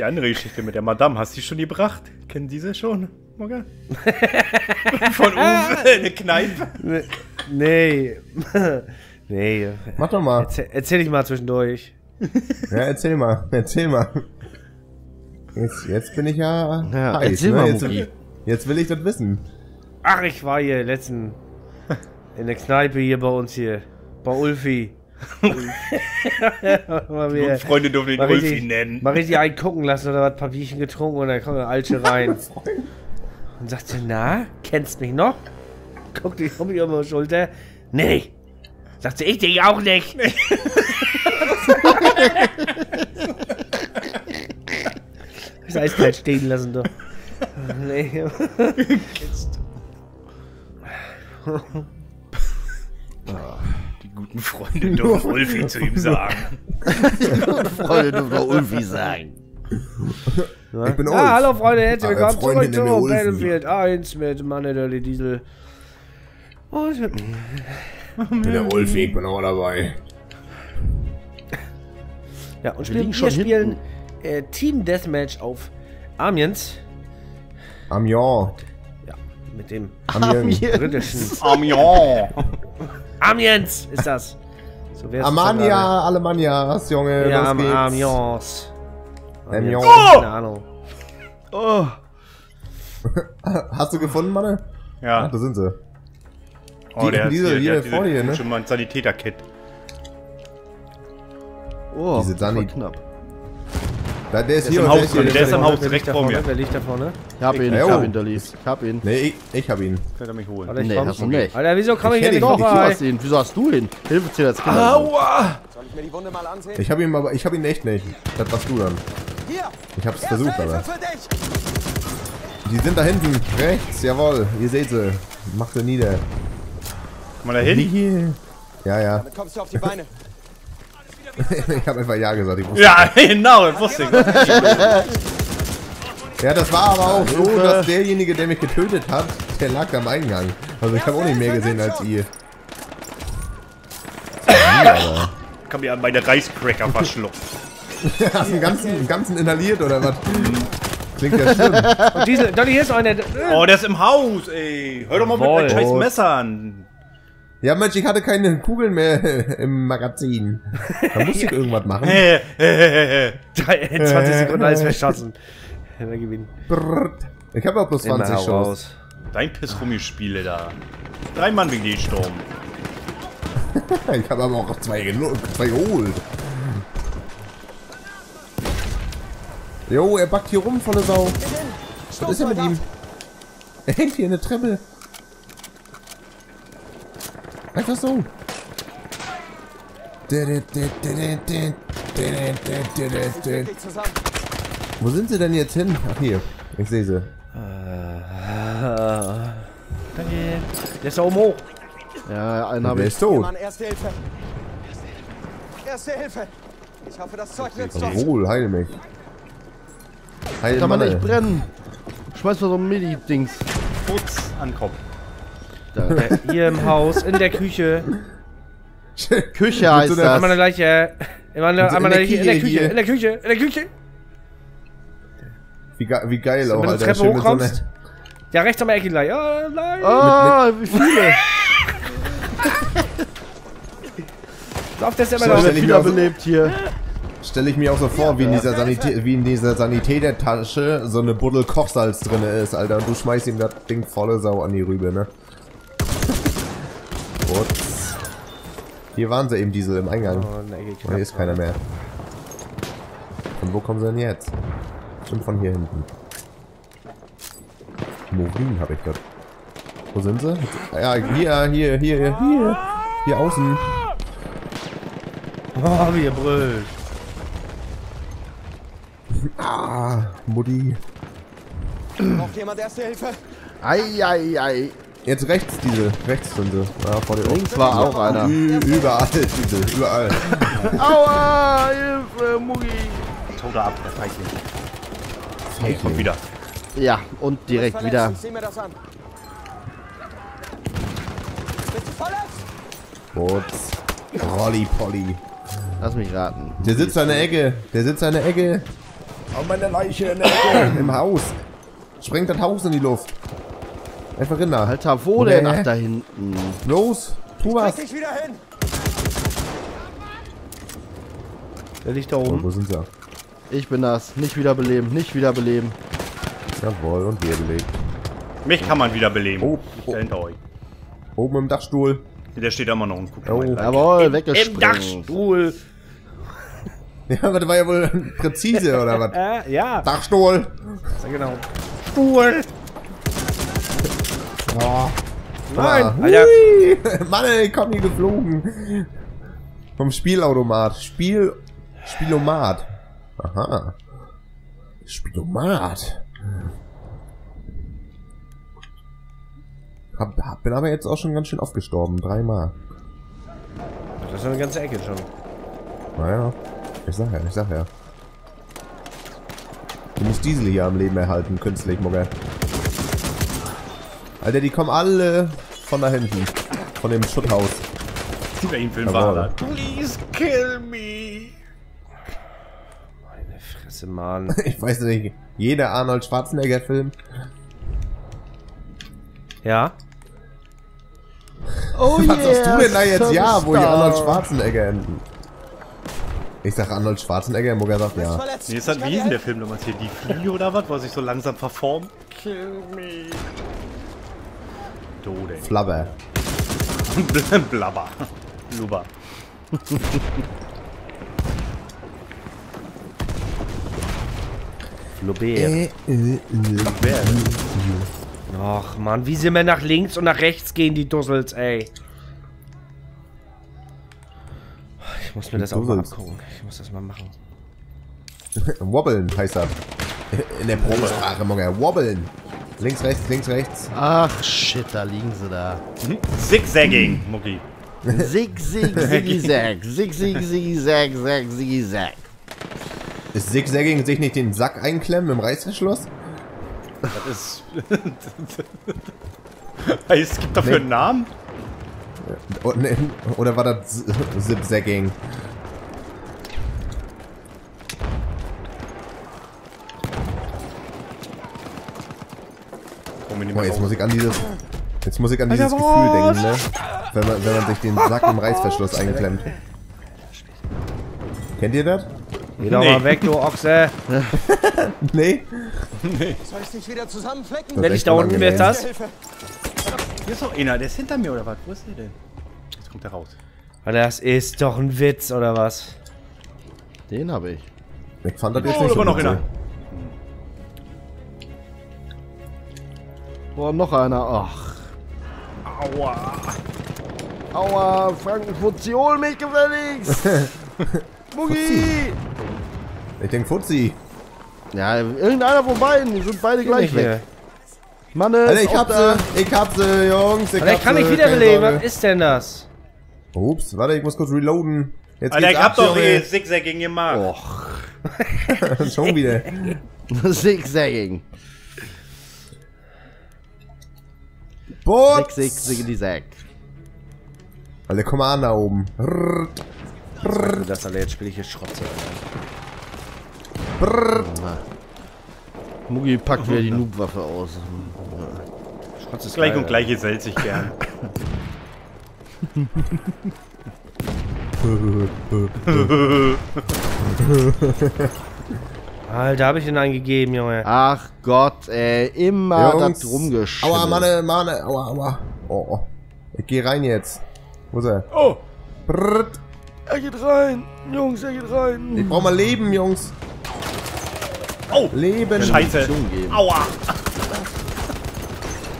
Die andere Geschichte mit der Madame, hast du die schon gebracht? Kennen diese schon? Morgan? Von Uwe, eine Kneipe. Nee. nee. Mach doch mal. Erzähl, erzähl ich mal zwischendurch. Ja, erzähl mal. Erzähl mal. Jetzt, jetzt bin ich ja, Ja, heiß, erzähl ne? mal, jetzt, jetzt will ich das wissen. Ach, ich war hier letzten in der Kneipe hier bei uns hier. Bei Ulfi. Freunde dürfen ihn mal, Ulfi nennen. mal richtig einen gucken lassen oder was Papierchen getrunken und dann kommt der Alte rein. Und sagt sie, na, kennst mich noch? Guckt dich um die Schulter. Nee. Sagt sie, ich dich auch nicht. Das eiskalt stehen lassen doch. Nee. Die guten Freunde dürfen Ulfi zu ihm sagen. Freunde doch Ulfi sagen. Ich bin Ulf. Ah, hallo Freunde, herzlich Aber willkommen zurück nennen wir zu. Battlefield 1 mit Manne Dirty Diesel. Und mit mir. Ich bin der Ulfi, ich bin auch dabei. Ja, und Wir spielen, wir spielen äh, Team Deathmatch auf Amiens. Amiens. Ja, mit dem Amiens. britischen. Amiens. Amiens ist das. So Amania, Alemannias, Junge. Ja, los. Amiens. Amiens. Keine Ahnung. Oh. Hast du gefunden, Manne? Ah, Ja. da sind sie. Oh, Die- der diese hier, hier der vor dir, ne? Schon mal ein Sanitäter-Kit. Oh, Diese das war Dani- knapp. Da, der ist Der hier ist und Haus der ist der hier. ist am Haus direkt da vor vorne? mir. Wer liegt da vorne? Ich hab ihn, ich hab ihn, Dalies. Ich hab ihn. Nee, ich, ich hab ihn. Kann er mich holen. Ich Nee, komm. hast du nicht. Alter, wieso komme ich Ich hier nicht vorbei? hast ihn. Wieso hast du ihn? Hilfe zählt als Kinder. Aua! Soll ich mir die Wunde mal ansehen? Ich hab ihn aber, ich hab ihn echt nicht. Das warst du dann. Hier! Ich hab's versucht, aber. Die sind da hinten, rechts, jawohl. Ihr seht sie. Macht sie nieder. Komm mal da hin. Hier. Ja, ja. Damit kommst du auf die Beine. ich hab einfach Ja gesagt. Ich wusste. Ja, genau, das wusste ich. Ja, das war aber auch so, dass derjenige, der mich getötet hat, der lag am Eingang. Also ich habe auch nicht mehr gesehen als ihr. Ich hab mir an meine Reiscracker verschluckt. Hast du den ganzen, den ganzen inhaliert oder was? Klingt ja schlimm. Und diese, Donny, hier ist einer. Oh, der ist im Haus, ey. Hör doch mal mit deinem scheiß Messer an. Ja, Mensch, ich hatte keine Kugeln mehr im Magazin. Da musste ich irgendwas machen. Hä, hä, hä, hä. 20 Sekunden alles verschossen. Wir gewinnen. Ich habe auch bloß 20 Immer Schuss. Dein Pissrummi-Spiele da. Drei Mann wegen die gestorben. Ich habe aber auch zwei, zwei geholt. Jo, er backt hier rum, volle Sau. Was ist denn mit ihm? Er hängt hier in der Treppe. Einfach so. Wo sind sie denn jetzt hin? Ach hier, ich sehe sie. Danke. Der ist da oben hoch. Ja, einen Der habe ich. ist tot. Erste Hilfe. Erste Hilfe. Ich hoffe, das Zeug nützt uns. Jawohl, heil mich. Heil Kann man nicht brennen. Schmeiß mal so ein Midi-Dings. Kurz an den Kopf. Da. Hier im Haus, in der Küche. Küche heißt so einer- Einmal das. eine Leiche. Einmal eine, in einmal der eine Leiche. In der Küche Küche. hier. In der Küche. In der Küche. Wie, ge wie geil auch, Wenn du. Treppe so hochkommst. einer- Ja, rechts am Ecke gleich. Ja, nein. Ah, wie viele? Lauf, der ist immer So, noch. stell ich mir auch so- Wiederbelebt hier. Stelle ich mir auch so vor, wie in dieser, Sanitä wie in dieser Sanitätertasche so eine Buddel Kochsalz drin ist, Alter. Und du schmeißt ihm das Ding volle Sau an die Rübe, ne? Putz. Hier waren sie eben, diese im Eingang. Oh, Ecke Und hier ist keiner mehr. Von wo kommen sie denn jetzt? Stimmt von hier hinten. Morin habe ich gehört. Wo sind sie? Ja, hier, hier, hier, hier. Hier außen. Oh, wie ihr brüllt. Ah, Mutti. Braucht jemand erste Hilfe? Ei, ei, ei. Jetzt rechts diese. Rechts sind sie. Ah, vor dir. Links war auch einer. Überall diese. Überall. Aua, Hilfe, Mugi. Haut er ab, der Feigling. Hey, kommt wieder. Ja, und direkt wieder. Sieh mir das an. Bist du verletzt? Putz. Rolli Polly. Lass mich raten. Der sitzt an der Ecke. Der sitzt an der Ecke. Oh, meine Leiche in der Ecke. Im Haus. Sprengt das Haus in die Luft. Einfach rein da. Alter, wo Nee. denn? Ach, da hinten. Los, tu was. Dich wieder hin! Der liegt da Oh, oben. wo sind sie? Ich bin das. Nicht wiederbeleben, nicht wiederbeleben. Jawohl, und wir belegt. Mich kann man wieder beleben. Oh, Ich oh. hinter euch. Oben im Dachstuhl. Der steht da immer noch und guckt Oh. oh. Jawohl, Im weggesprengt. Dachstuhl. Ja, aber das war ja wohl präzise, oder was? Äh, ja. Dachstuhl. Ja, genau. Stuhl. Oh. Nein, Ah, Alter. Mann, ey, ich komm hier geflogen. Vom Spielautomat. Spiel... Spielomat. Aha. Spielomat. Hab, hab, bin aber jetzt auch schon ganz schön oft gestorben. Dreimal. Das ist eine ganze Ecke schon. Naja. Ich sag ja, ich sag ja. Du musst Diesel hier am Leben erhalten, künstlich, Mutter. Alter, die kommen alle von da hinten. Von dem Schutthaus. Welchen Film Jawohl. war das? Please kill me. Meine Fresse, Mann. Ich weiß nicht, jeder Arnold Schwarzenegger-Film. Ja? Oh Was sagst du denn da jetzt ja, wo Superstar. Arnold Schwarzenegger enden? Ich sag Arnold Schwarzenegger, Mutter sagt ja. Nee, ist kann wie hieß dir denn der Film damals hier? Die Fliege oder was? Wo er sich so langsam verformt? Kill me. Tode. Flabber. Blabber. Blubber. Flaubert. Wer? Ach, Mann, wie sie mir nach links und nach rechts gehen, die Dussels, ey. Ich muss mir das auch mal abgucken. Ich muss das mal machen. Wobbeln heißt das. In der Probesprache, Mutter. Wobbeln. Links, rechts, links, rechts. Ach, shit, da liegen sie da. Zigzagging, Mucki. Zig, zig, ziggy, zag. Zig, zig, ziggy, zag, zag, ziggy, zag. Ist Zigzagging sich nicht den Sack einklemmen im Reißverschluss? Das ist. Hey, es gibt dafür einen Namen? O- ne, Oder war das Zipzagging? Komm, wir nehmen Boah, jetzt muss ich an dieses, jetzt muss ich an dieses Gefühl denken, ne? Wenn man, wenn man sich den Sack im Reißverschluss einklemmt. Kennt ihr das? Geh doch Nee. mal weg, du Ochse. Nee? Soll ich dich wieder zusammenflecken? Wer liegt da unten? Wer ist das? Hier ist doch einer, der ist hinter mir oder was? Wo ist der denn? Jetzt kommt er raus. Das ist doch ein Witz, oder was? Den habe ich. Ich fand das jetzt Oh, nicht so noch einer. Boah, noch einer. Ach. Aua. Aua, Frankenfutzi, hol mich gefälligst. Mugi. Ich denk Fuzzi. Ja, irgendeiner von beiden, die sind beide gleich weg. Hier. Mann, Alter, ich hab sie, ich hab sie, Jungs. Ich Alter, ich kann sie, mich wiederbeleben. Was ist denn das? Ups, warte, ich muss kurz reloaden. Jetzt Alter, ich geht's hab ab, doch Junge. Zigzagging gemacht. Och, Schon wieder. Zigzagging. Boot! Zig, zig, ziggity, zag. Alter, komm mal an da oben. Rrrr, Also das, Alter, jetzt spiele ich hier Schrotze. brrr. Mugi packt wieder die Noob-Waffe aus. Schrotze ist Gleich geil, und gleich gesellt sich gern. Alter, habe ich den eingegeben, Junge. Ach Gott, ey, immer Jungs. das rumgeschimmelt. Aua, Mann, Mann, aua, aua. Oh, oh. Ich geh rein jetzt. Wo ist er? Oh! Brrrt. Er geht rein. Jungs, er geht rein. Ich brauch mal Leben, Jungs. Oh! Leben. Scheiße! geben. Aua!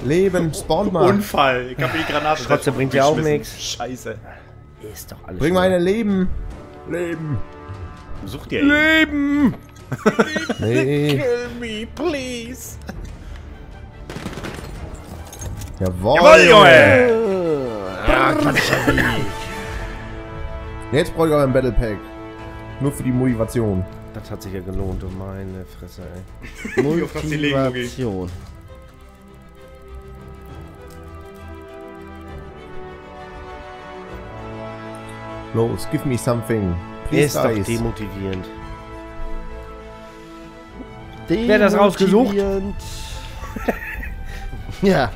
Leben. Spawn mal. Unfall! Ich hab die Granate Schrotze bringt ja auch nix. Scheiße. Ist doch alles. Bring mal eine Leben. Leben. Such dir ihn. Leben. Nee. Kill me, please! Jawohl, Jawoll, Junge. Junge! Jetzt brauche ich auch ein Battle Pack. Nur für die Motivation. Das hat sich ja gelohnt, um meine Fresse, ey. Motivation. Los, give me something. Please, Ist doch demotivierend. Wer hat das rausgesucht? Ja,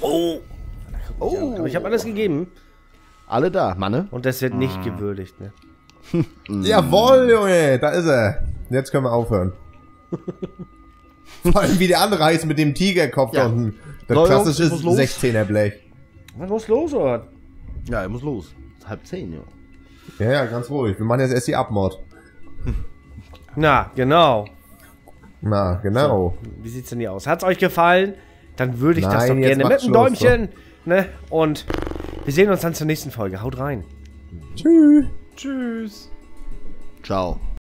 Oh. Aber ich habe alles gegeben. alle da, Manne. Und das wird nicht gewürdigt, ne? Jawohl, Junge, da ist er. Jetzt können wir aufhören. Vor allem wie der andere heißt mit dem Tigerkopf Ja. da unten. Das So, klassische Jungs, muss los. 16er Blech. Was muss los, oder? Ja, er muss los. Ist halb zehn, ja. Ja, ja, ganz ruhig. Wir machen jetzt erst die Abmord. Na, genau. Na, genau. Wie sieht's denn hier aus? Hat's euch gefallen? Dann würde ich das Nein, doch jetzt gerne mit einem Däumchen. Ne? Und wir sehen uns dann zur nächsten Folge. Haut rein. Tschüss. Tschüss. Ciao.